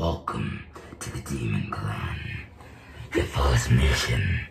Welcome to the Demon Clan. Your first mission